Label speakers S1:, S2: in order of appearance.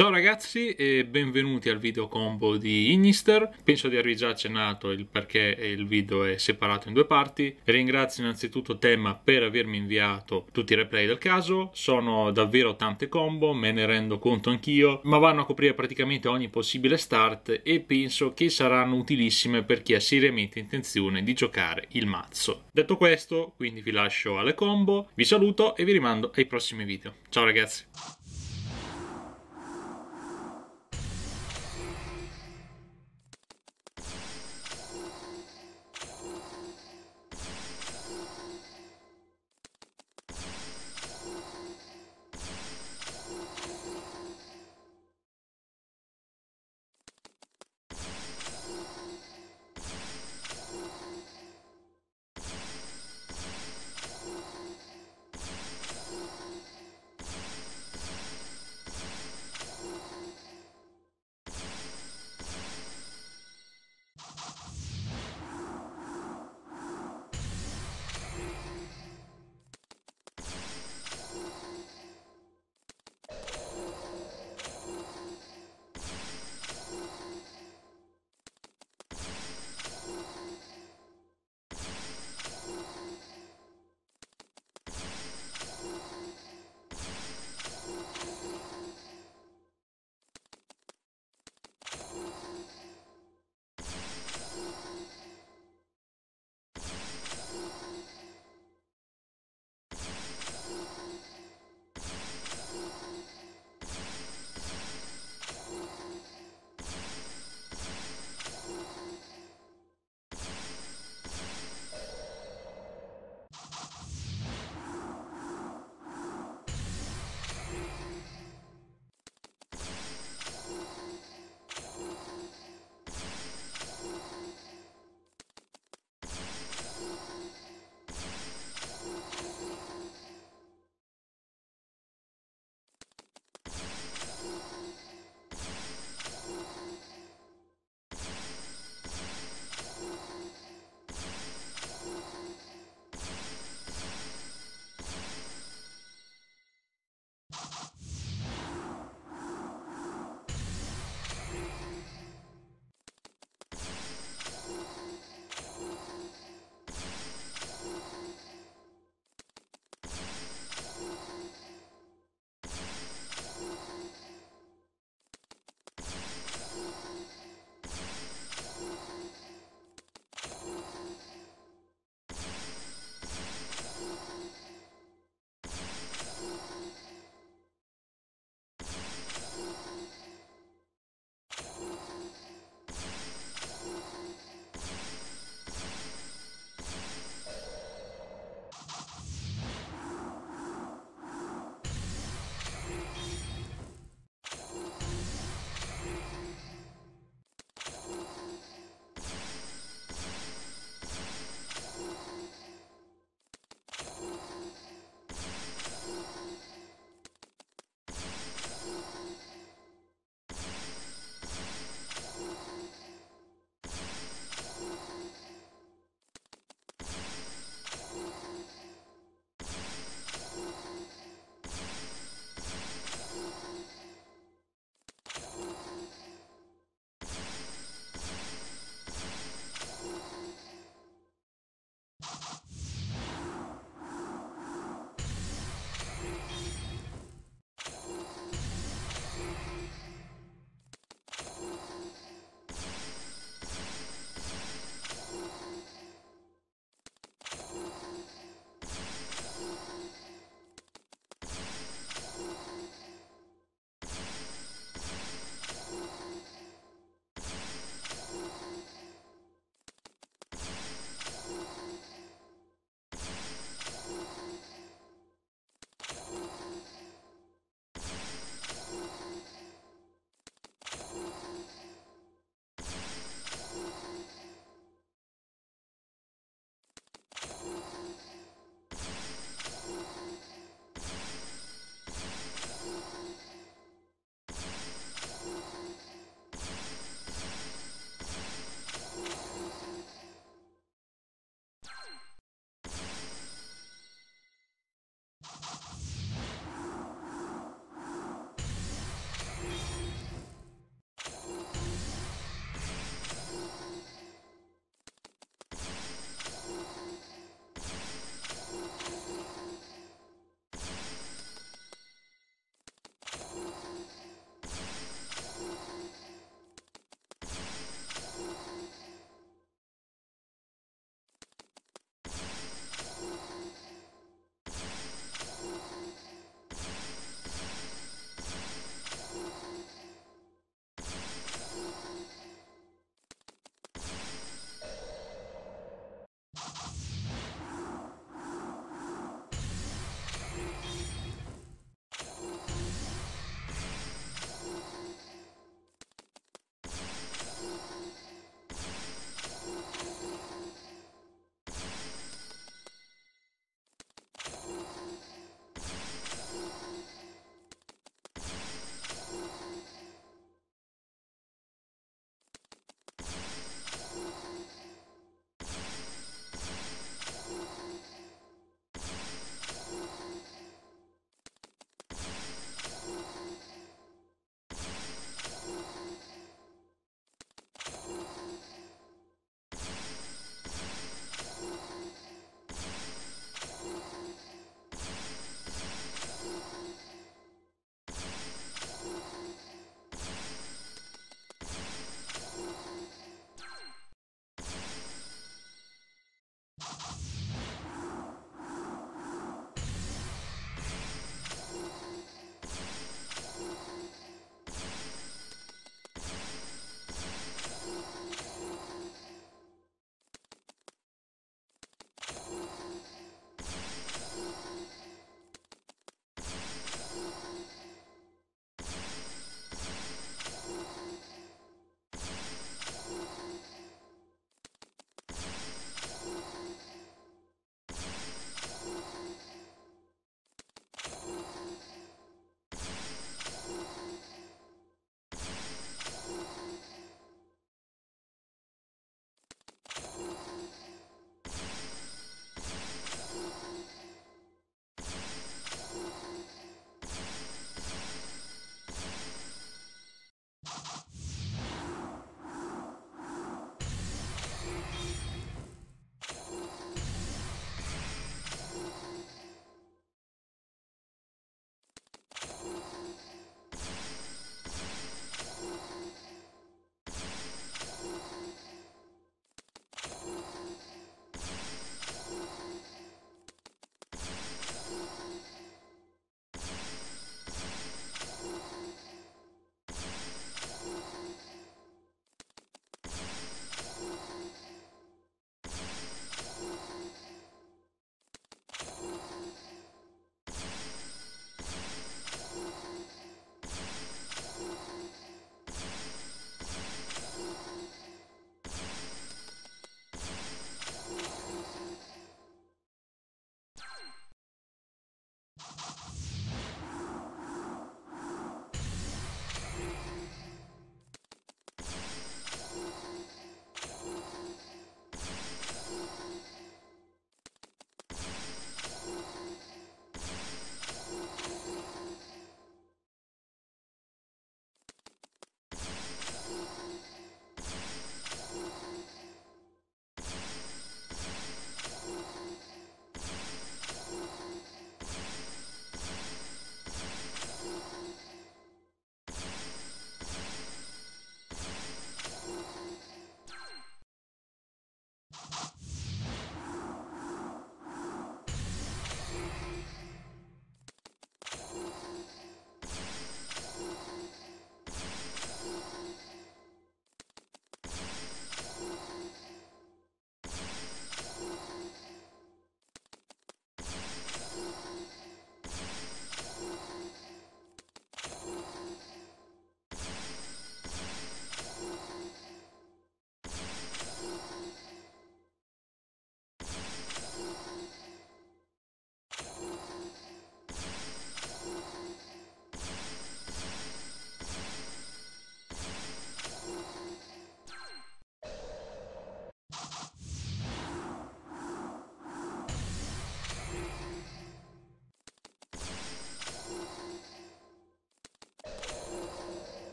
S1: Ciao ragazzi e benvenuti al video combo di Inister. Penso di avervi già accennato il perché il video è separato in due parti. Ringrazio innanzitutto Tema per avermi inviato tutti i replay del caso. Sono davvero tante combo, me ne rendo conto anch'io, ma vanno a coprire praticamente ogni possibile start e penso che saranno utilissime per chi ha seriamente intenzione di giocare il mazzo. Detto questo, quindi vi lascio alle combo, vi saluto e vi rimando ai prossimi video. Ciao ragazzi!